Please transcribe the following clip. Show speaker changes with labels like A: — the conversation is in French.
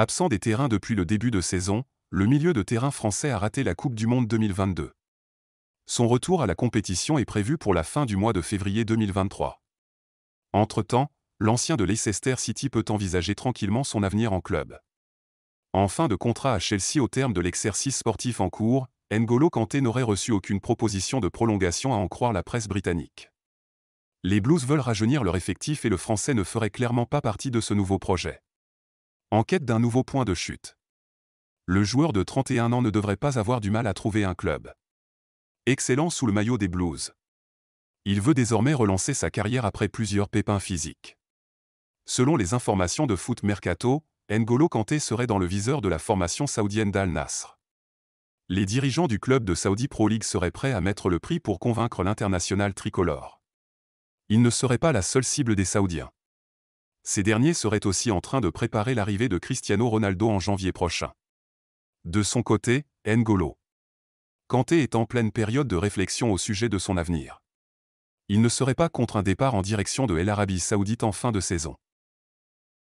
A: Absent des terrains depuis le début de saison, le milieu de terrain français a raté la Coupe du Monde 2022. Son retour à la compétition est prévu pour la fin du mois de février 2023. Entre-temps, l'ancien de Leicester City peut envisager tranquillement son avenir en club. En fin de contrat à Chelsea au terme de l'exercice sportif en cours, N'Golo Kanté n'aurait reçu aucune proposition de prolongation à en croire la presse britannique. Les Blues veulent rajeunir leur effectif et le français ne ferait clairement pas partie de ce nouveau projet. En quête d'un nouveau point de chute. Le joueur de 31 ans ne devrait pas avoir du mal à trouver un club. Excellent sous le maillot des Blues. Il veut désormais relancer sa carrière après plusieurs pépins physiques. Selon les informations de Foot Mercato, N'Golo Kanté serait dans le viseur de la formation saoudienne d'Al Nasr. Les dirigeants du club de Saudi Pro League seraient prêts à mettre le prix pour convaincre l'international tricolore. Il ne serait pas la seule cible des Saoudiens ces derniers seraient aussi en train de préparer l'arrivée de Cristiano Ronaldo en janvier prochain. De son côté, N'Golo. Kanté est en pleine période de réflexion au sujet de son avenir. Il ne serait pas contre un départ en direction de l'Arabie saoudite en fin de saison.